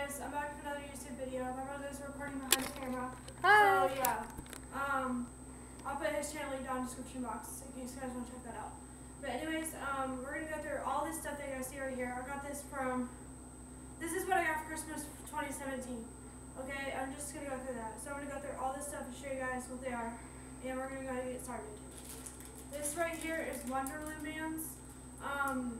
guys, I'm back with another YouTube video. My brother's recording behind the camera. Hi. So yeah, um, I'll put his channel link down in the description box in case you guys want to check that out. But anyways, um, we're gonna go through all this stuff that you guys see right here. I got this from. This is what I got for Christmas 2017. Okay, I'm just gonna go through that. So I'm gonna go through all this stuff and show you guys what they are, and we're gonna go ahead and get started. This right here is Wonderloom bands. Um,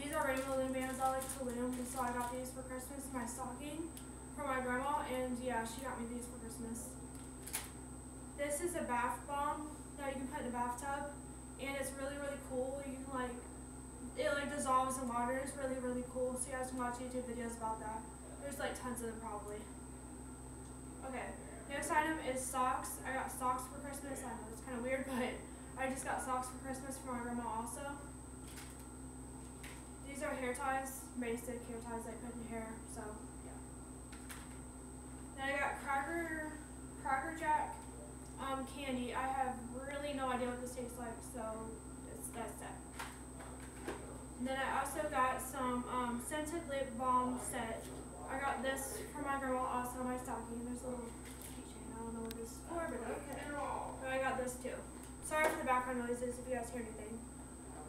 these are rainbow loom bands. I like to loom, and so I got these for Christmas. My stocking from my grandma, and yeah, she got me these for Christmas. This is a bath bomb that you can put in a bathtub, and it's really really cool. You can like it like dissolves in water. It's really really cool. So you guys can watch YouTube videos about that. There's like tons of them probably. Okay, The next item is socks. I got socks for Christmas. I know it's kind of weird, but I just got socks for Christmas from my grandma also. Hair ties, basic hair ties I put in hair, so yeah. Then I got Cracker, Cracker Jack um, candy. I have really no idea what this tastes like, so it's that's that. And then I also got some um, scented lip balm set. I got this from my grandma also in my stocking. There's a little keychain. I don't know what this is for, but okay. But I got this too. Sorry for the background noises if you guys hear anything.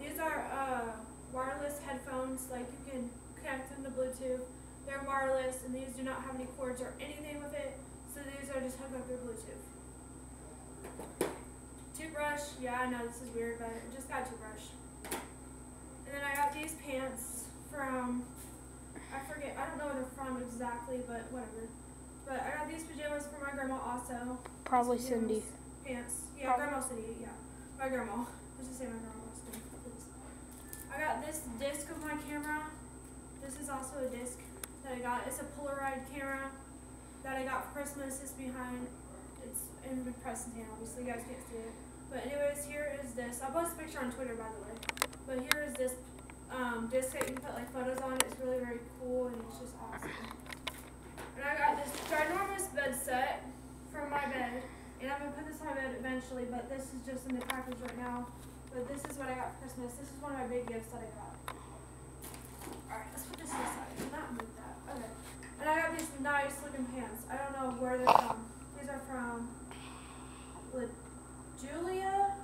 These are uh, wireless headphones, like you can connect them to Bluetooth. They're wireless and these do not have any cords or anything with it, so these are just hooked up through Bluetooth. Toothbrush, yeah I know this is weird, but I just got a toothbrush. And then I got these pants from, I forget, I don't know where they're from exactly, but whatever. But I got these pajamas for my grandma also. Probably Cindy. Pants, yeah, Prob- grandma Cindy, yeah. My grandma. Let's just say my grandma Cindy, please. I got this disc of my camera. This is also a disc that I got. It's a Polaroid camera that I got for Christmas. It's behind, it's in the Preston obviously. You guys can't see it. But anyways, here is this. I'll post a picture on Twitter, by the way. But here is this um, disc that you can put like photos on. It's really, very cool and it's just awesome. And I got this ginormous bed set from my bed. And I'm going to put this on my bed eventually, but this is just in the package right now. But this is what I got for Christmas. This is one of my big gifts that I got. Alright, let's put this aside. Not move that. Okay. And I got these nice looking pants. I don't know where they're from. These are from La Julia.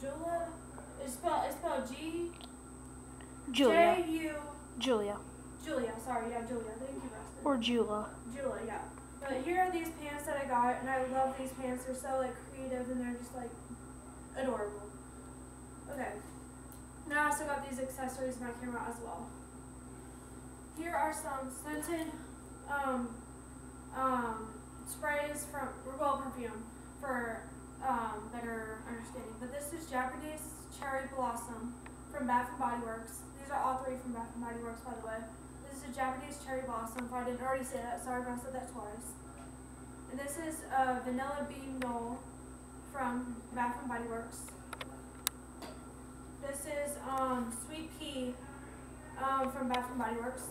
Julia. It's spelled it's spelled G Julia. J U Julia. Julia. Sorry, yeah, Julia. Thank you, Preston. Or Jula. Julia, yeah. But here are these pants that I got, and I love these pants. They're so like creative, and they're just like adorable. Okay. Now I also got these accessories in my camera as well. Here are some scented um, um, sprays from well perfume for um, better understanding. But this is Japanese cherry blossom from Bath Body Works. These are all three from Bath Body Works, by the way. This is a Japanese cherry blossom. If I didn't already say that, sorry if I said that twice. And this is uh, vanilla bean Noel from Bath Body Works. This is um, sweet pea um, from Bath and Body Works.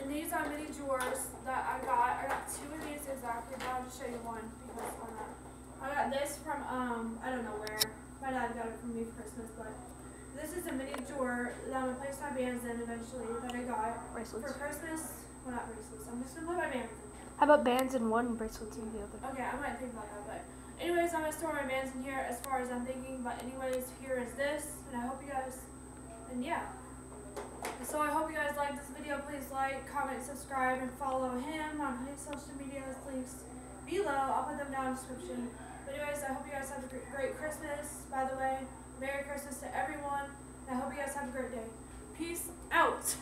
And these are mini drawers that I got. I got two of these exactly, but I'll just show you one because why not? I got this from um I don't know where. My dad got it from me for Christmas, but this is a mini drawer that I'm gonna place my bands in eventually that I got bracelets. for Christmas. Well, not bracelets. I'm just gonna put my bands in. How about bands in one, bracelets in the other? Okay, I might think about that, but Anyways, I'm going to store my bands in here as far as I'm thinking, but anyways, here is this, and I hope you guys, and yeah. So I hope you guys liked this video. Please like, comment, subscribe, and follow him on his social media Links below. I'll put them down in the description. But anyways, I hope you guys have a great Christmas, by the way. Merry Christmas to everyone. And I hope you guys have a great day. Peace out.